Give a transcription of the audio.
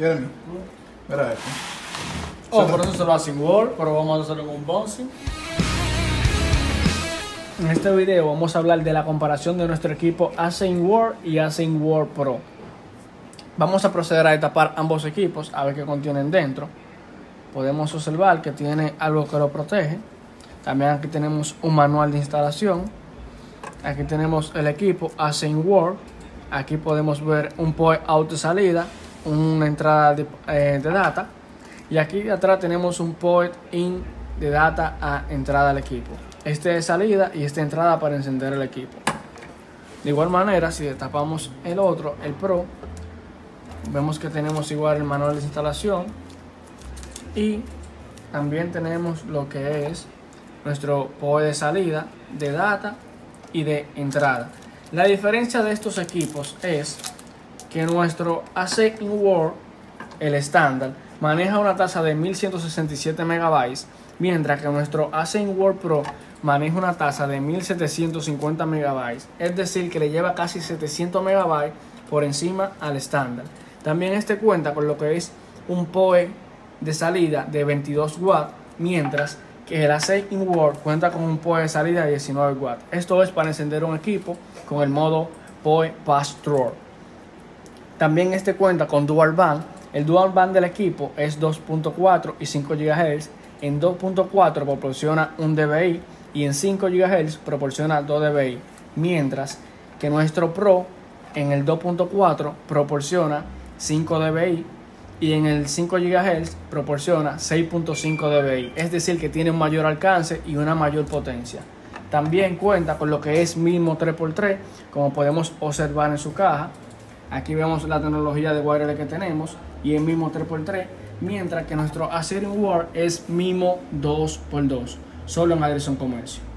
Jeremy, mira esto. Oh, por eso se lo hacen Word, pero vamos a hacerlo con un bouncing. En este video vamos a hablar de la comparación de nuestro equipo Ascend Word y Ascend Word Pro. Vamos a proceder a destapar ambos equipos a ver qué contienen dentro. Podemos observar que tiene algo que lo protege. También aquí tenemos un manual de instalación. Aquí tenemos el equipo Ascend Word. Aquí podemos ver un port out de salida, una entrada de, eh, de data. Y aquí atrás tenemos un port in de data a entrada al equipo. Este es salida y esta entrada para encender el equipo. De igual manera, si destapamos el otro, el Pro, vemos que tenemos igual el manual de instalación y también tenemos lo que es nuestro POE de salida, de data y de entrada. La diferencia de estos equipos es que nuestro AC Word, el estándar, maneja una tasa de 1167 megabytes, mientras que nuestro AC Word Pro maneja una tasa de 1750 megabytes, es decir, que le lleva casi 700 megabytes por encima al estándar. También este cuenta con lo que es un PoE de salida de 22 watts, mientras que el A6 Word cuenta con un PoE de salida de 19 watts. Esto es para encender un equipo con el modo PoE Pass Through. También este cuenta con Dual Band. El Dual Band del equipo es 2.4 y 5 GHz. En 2.4 proporciona un dBi y en 5 GHz proporciona 2 dBi. Mientras que nuestro Pro en el 2.4 proporciona 5 dBi y en el 5 GHz proporciona 6.5 dBi, es decir, que tiene un mayor alcance y una mayor potencia. También cuenta con lo que es mismo 3x3, como podemos observar en su caja. Aquí vemos la tecnología de wireless que tenemos y el mismo 3x3, mientras que nuestro Assyrian Word es MIMO 2x2, solo en Addison Comercio.